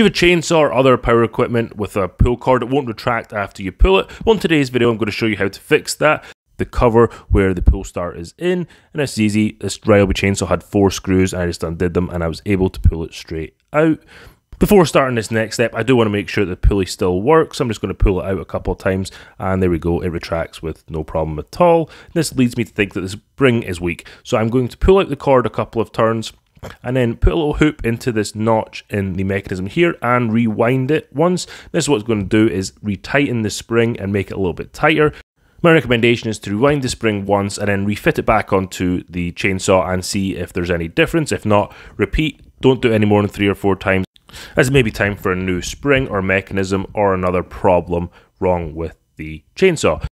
You have a chainsaw or other power equipment with a pull cord that won't retract after you pull it? Well, in today's video, I'm going to show you how to fix that. The cover where the pull start is in, and it's easy. This Ryobi chainsaw had four screws, and I just undid them, and I was able to pull it straight out. Before starting this next step, I do want to make sure the pulley still works. I'm just going to pull it out a couple of times, and there we go. It retracts with no problem at all. This leads me to think that the spring is weak. So I'm going to pull out the cord a couple of turns, and then put a little hoop into this notch in the mechanism here and rewind it once. This is what it's going to do is retighten the spring and make it a little bit tighter. My recommendation is to rewind the spring once and then refit it back onto the chainsaw and see if there's any difference. If not, repeat. Don't do any more than three or four times as it may be time for a new spring or mechanism or another problem wrong with the chainsaw.